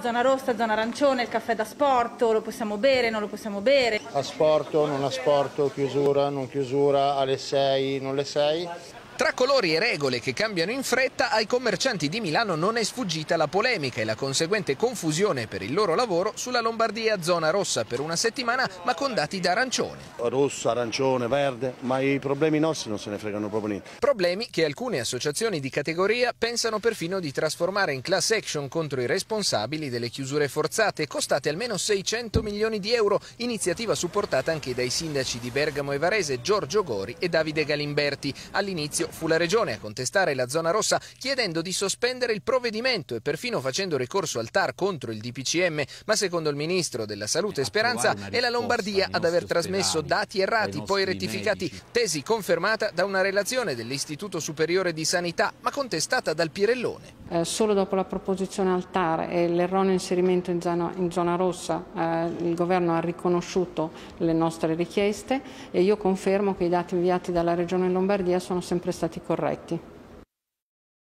Zona rossa, zona arancione, il caffè da sport, lo possiamo bere, non lo possiamo bere. Asporto, non asporto, chiusura, non chiusura, alle 6, non le 6. Tra colori e regole che cambiano in fretta, ai commercianti di Milano non è sfuggita la polemica e la conseguente confusione per il loro lavoro sulla Lombardia zona rossa per una settimana ma con dati da arancione. Rosso, arancione, verde, ma i problemi nostri non se ne fregano proprio niente. Problemi che alcune associazioni di categoria pensano perfino di trasformare in class action contro i responsabili delle chiusure forzate, costate almeno 600 milioni di euro, iniziativa supportata anche dai sindaci di Bergamo e Varese Giorgio Gori e Davide Galimberti. All'inizio fu la Regione a contestare la zona rossa chiedendo di sospendere il provvedimento e perfino facendo ricorso al TAR contro il DPCM, ma secondo il Ministro della Salute Speranza è la Lombardia ad aver trasmesso dati errati poi rettificati, tesi confermata da una relazione dell'Istituto Superiore di Sanità, ma contestata dal Pirellone. Eh, solo dopo la proposizione al TAR e l'erroneo inserimento in zona, in zona rossa eh, il Governo ha riconosciuto le nostre richieste e io confermo che i dati inviati dalla Regione Lombardia sono sempre stati corretti.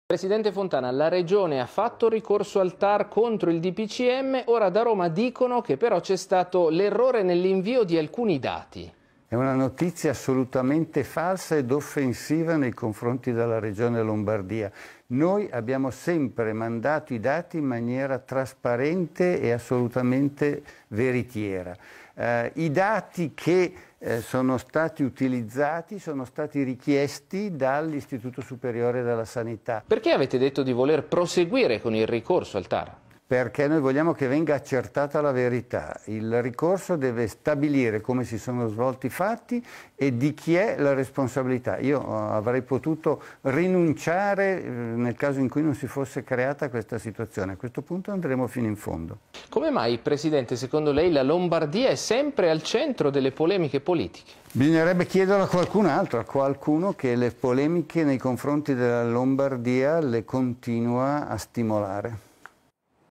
Presidente Fontana, la Regione ha fatto ricorso al TAR contro il DPCM, ora da Roma dicono che però c'è stato l'errore nell'invio di alcuni dati. È una notizia assolutamente falsa ed offensiva nei confronti della Regione Lombardia. Noi abbiamo sempre mandato i dati in maniera trasparente e assolutamente veritiera. Eh, I dati che eh, sono stati utilizzati sono stati richiesti dall'Istituto Superiore della Sanità. Perché avete detto di voler proseguire con il ricorso al TAR? Perché noi vogliamo che venga accertata la verità. Il ricorso deve stabilire come si sono svolti i fatti e di chi è la responsabilità. Io eh, avrei potuto rinunciare eh, nel caso in cui non si fosse creata questa situazione. A questo punto andremo fino in fondo. Come mai, Presidente, secondo lei la Lombardia è sempre al centro delle polemiche politiche? Bisognerebbe chiederlo a qualcun altro, a qualcuno che le polemiche nei confronti della Lombardia le continua a stimolare.